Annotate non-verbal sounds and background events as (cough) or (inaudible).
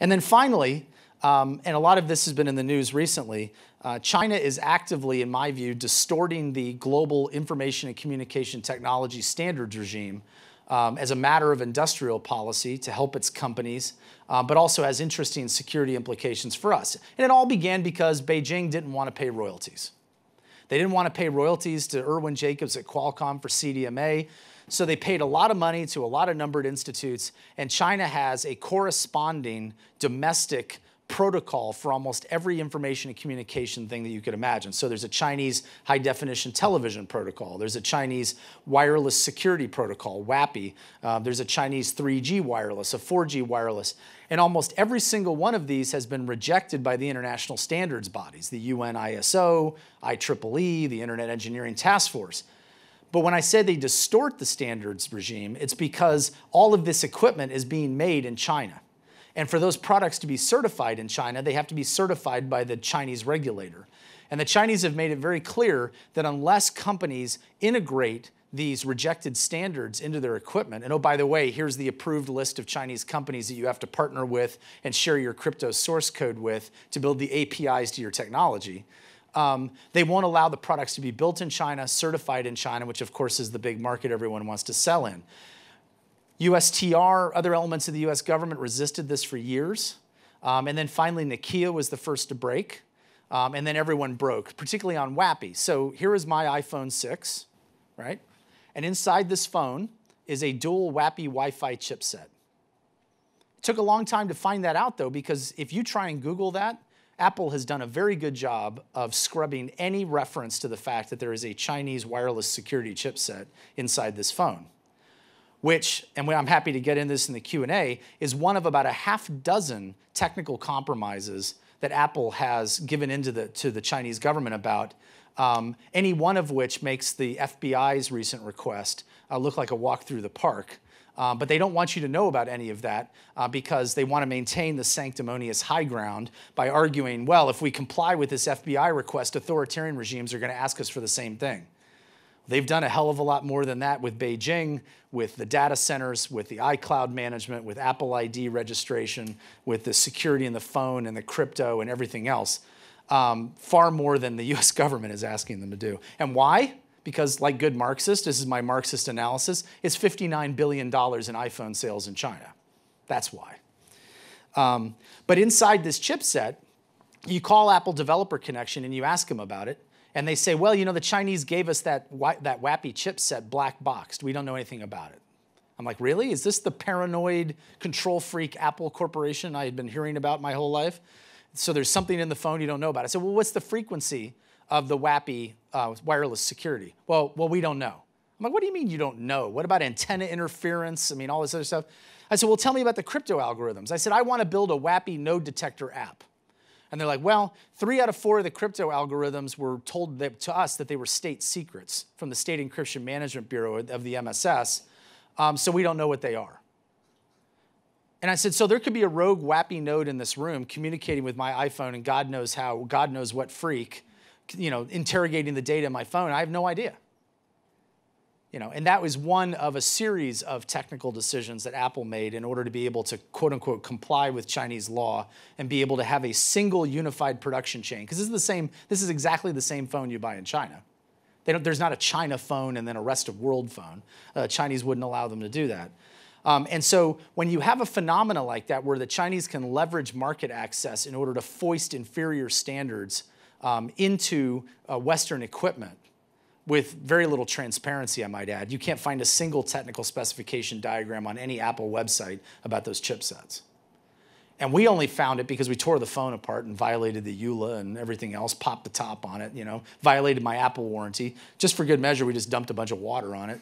And then finally, um, and a lot of this has been in the news recently, uh, China is actively, in my view, distorting the global information and communication technology standards regime um, as a matter of industrial policy to help its companies, uh, but also has interesting security implications for us. And it all began because Beijing didn't want to pay royalties. They didn't want to pay royalties to Irwin Jacobs at Qualcomm for CDMA. So they paid a lot of money to a lot of numbered institutes, and China has a corresponding domestic protocol for almost every information and communication thing that you could imagine. So there's a Chinese high definition television protocol. There's a Chinese wireless security protocol, WAPI. Uh, there's a Chinese 3G wireless, a 4G wireless. And almost every single one of these has been rejected by the international standards bodies, the UN ISO, IEEE, the Internet Engineering Task Force. But when I say they distort the standards regime, it's because all of this equipment is being made in China. And for those products to be certified in China, they have to be certified by the Chinese regulator. And the Chinese have made it very clear that unless companies integrate these rejected standards into their equipment, and oh, by the way, here's the approved list of Chinese companies that you have to partner with and share your crypto source code with to build the APIs to your technology. Um, they won't allow the products to be built in China, certified in China, which of course is the big market everyone wants to sell in. USTR, other elements of the US government resisted this for years. Um, and then finally, Nokia was the first to break. Um, and then everyone broke, particularly on WAPI. So here is my iPhone 6, right? And inside this phone is a dual WAPI Wi Fi chipset. It took a long time to find that out, though, because if you try and Google that, Apple has done a very good job of scrubbing any reference to the fact that there is a Chinese wireless security chipset inside this phone which, and I'm happy to get in this in the Q&A, is one of about a half dozen technical compromises that Apple has given into the, to the Chinese government about, um, any one of which makes the FBI's recent request uh, look like a walk through the park. Uh, but they don't want you to know about any of that uh, because they want to maintain the sanctimonious high ground by arguing, well, if we comply with this FBI request, authoritarian regimes are going to ask us for the same thing. They've done a hell of a lot more than that with Beijing, with the data centers, with the iCloud management, with Apple ID registration, with the security in the phone and the crypto and everything else. Um, far more than the (laughs) US government is asking them to do. And why? Because, like good Marxist, this is my Marxist analysis, it's $59 billion in iPhone sales in China. That's why. Um, but inside this chipset, you call Apple Developer Connection and you ask them about it, and they say, well, you know, the Chinese gave us that, that WAPI chipset black boxed. We don't know anything about it. I'm like, really? Is this the paranoid control freak Apple Corporation I had been hearing about my whole life? So there's something in the phone you don't know about. I said, well, what's the frequency of the WAPI uh, wireless security? Well, well, we don't know. I'm like, what do you mean you don't know? What about antenna interference? I mean, all this other stuff. I said, well, tell me about the crypto algorithms. I said, I want to build a WAPI node detector app. And they're like, well, three out of four of the crypto algorithms were told that, to us that they were state secrets from the State Encryption Management Bureau of the MSS, um, so we don't know what they are. And I said, so there could be a rogue WAPI node in this room communicating with my iPhone and God knows how, God knows what freak, you know, interrogating the data in my phone. I have no idea. You know, and that was one of a series of technical decisions that Apple made in order to be able to quote unquote comply with Chinese law and be able to have a single unified production chain. Because this is the same, this is exactly the same phone you buy in China. there's not a China phone and then a rest of world phone. Uh, Chinese wouldn't allow them to do that. Um, and so when you have a phenomena like that where the Chinese can leverage market access in order to foist inferior standards um, into uh, Western equipment, with very little transparency, I might add. You can't find a single technical specification diagram on any Apple website about those chipsets. And we only found it because we tore the phone apart and violated the EULA and everything else, popped the top on it, you know, violated my Apple warranty. Just for good measure, we just dumped a bunch of water on it.